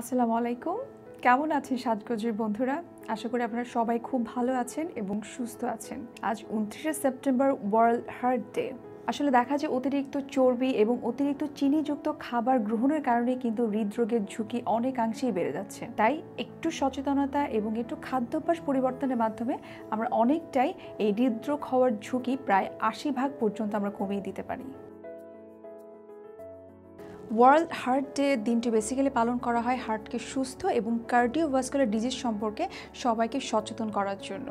আসসালামু আলাইকুম। কেমন আছেন সাজগোজের বন্ধুরা? আশা করি আপনারা সবাই খুব ভালো আছেন এবং সুস্থ আছেন। আজ উনত্রিশে সেপ্টেম্বর ওয়ার্ল্ড হার্ট ডে। আসলে দেখা যায় অতিরিক্ত চর্বি এবং অতিরিক্ত চিনিযুক্ত খাবার গ্রহণের কারণে কিন্তু হৃদরোগের ঝুঁকি অনেকাংশেই বেড়ে যাচ্ছে। তাই একটু সচেতনতা এবং একটু খাদ্যাভ্যাস পরিবর্তনের মাধ্যমে আমরা অনেকটাই এই হৃদরোগ হওয়ার ঝুঁকি প্রায় আশি ভাগ পর্যন্ত আমরা কমিয়ে দিতে পারি। ওয়ার্ল্ড হার্ট ডে দিনটি বেসিক্যালি পালন করা হয় হার্টকে সুস্থ এবং কার্ডিওভাস্কুলার ডিজিজ সম্পর্কে সবাইকে সচেতন করার জন্য।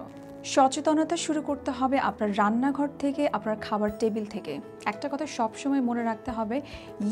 সচেতনতা শুরু করতে হবে আপনার রান্নাঘর থেকে, আপনার খাবার টেবিল থেকে। একটা কথা সবসময় মনে রাখতে হবে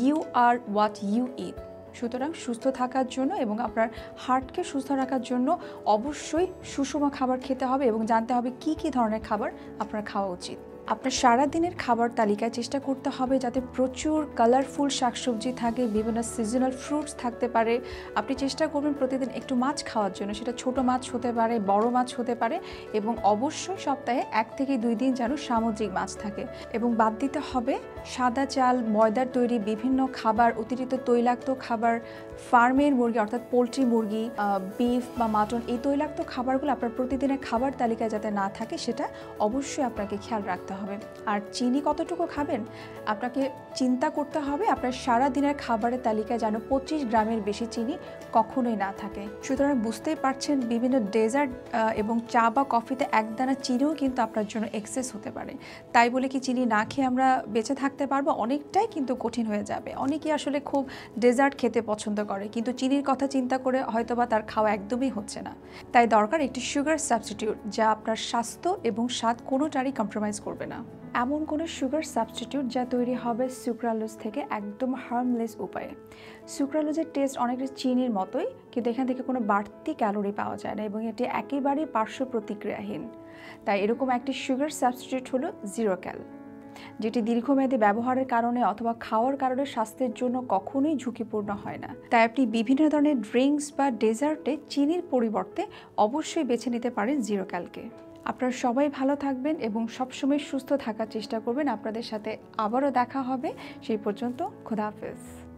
you are what you eat সুতরাং সুস্থ থাকার জন্য এবং আপনার হার্টকে সুস্থ রাখার জন্য অবশ্যই সুষম খাবার খেতে হবে এবং জানতে হবে কি কি ধরনের খাবার আপনার খাওয়া উচিত। আপনার সারাদিনের খাবার তালিকায় চেষ্টা করতে হবে যাতে প্রচুর কালারফুল শাকসবজি থাকে, বিভিন্ন সিজনাল ফ্রুটস থাকতে পারে। আপনি চেষ্টা করবেন প্রতিদিন একটু মাছ খাওয়ার জন্য। সেটা ছোট মাছ হতে পারে, বড় মাছ হতে পারে এবং অবশ্যই সপ্তাহে এক থেকে দুই দিন যেন সামুদ্রিক মাছ থাকে। এবং বাদ দিতে হবে সাদা চাল, ময়দার তৈরি বিভিন্ন খাবার, অতিরিক্ত তৈলাক্ত খাবার, ফার্মের মুরগি অর্থাৎ পোলট্রি মুরগি বিফ বা মাটন এই তৈলাক্ত খাবারগুলো আপনার প্রতিদিনের খাবার তালিকায় যাতে না থাকে, সেটা অবশ্যই আপনাকে খেয়াল রাখতে হবে। আর চিনি কতটুকু খাবেন? আপনাকে চিন্তা করতে হবে, আপনার সারা দিনের খাবারের তালিকায় যেন পঁচিশ গ্রামের বেশি চিনি কখনোই না থাকে। সুতরাং বুঝতেই পারছেন, বিভিন্ন ডেজার্ট এবং চা বা কফিতে একদানা চিনিও কিন্তু আপনার জন্য এক্সেস হতে পারে। তাই বলে কি চিনি না খেয়ে আমরা বেঁচে থাকতে পারব? অনেকটাই কিন্তু কঠিন হয়ে যাবে। অনেকেই আসলে খুব ডেজার্ট খেতে পছন্দ করে, কিন্তু চিনির কথা চিন্তা করে হয়তোবা তার খাওয়া একদমই হচ্ছে না। তাই দরকার একটি সুগার সাবস্টিটিউট, যা আপনার স্বাস্থ্য এবং স্বাদ কোনোটারই কম্প্রোমাইজ করবে এমন কোনো সুগার সাবস্টিটিউট যা তৈরি হবে সুক্রালোজ থেকে একদম হার্মলেস উপায়ে। সুক্রালোজের টেস্ট অনেকটা চিনির মতোই, কিন্তু এখান থেকে কোনো বাড়তি ক্যালোরি পাওয়া যায় না এবং এটি একেবারেই পার্শ্ব প্রতিক্রিয়াহীন। তাই এরকম একটি সুগার সাবস্টিটিউট হলো জিরো ক্যাল যেটি দীর্ঘমেয়াদী ব্যবহারের কারণে অথবা খাওয়ার কারণে স্বাস্থ্যের জন্য কখনোই ঝুঁকিপূর্ণ হয় না। তাই আপনি বিভিন্ন ধরনের ড্রিঙ্কস বা ডেজার্টে চিনির পরিবর্তে অবশ্যই বেছে নিতে পারেন জিরো ক্যালকে আপনারা সবাই ভালো থাকবেন এবং সবসময় সুস্থ থাকার চেষ্টা করবেন। আপনাদের সাথে আবারও দেখা হবে। সেই পর্যন্ত খোদা হাফেজ।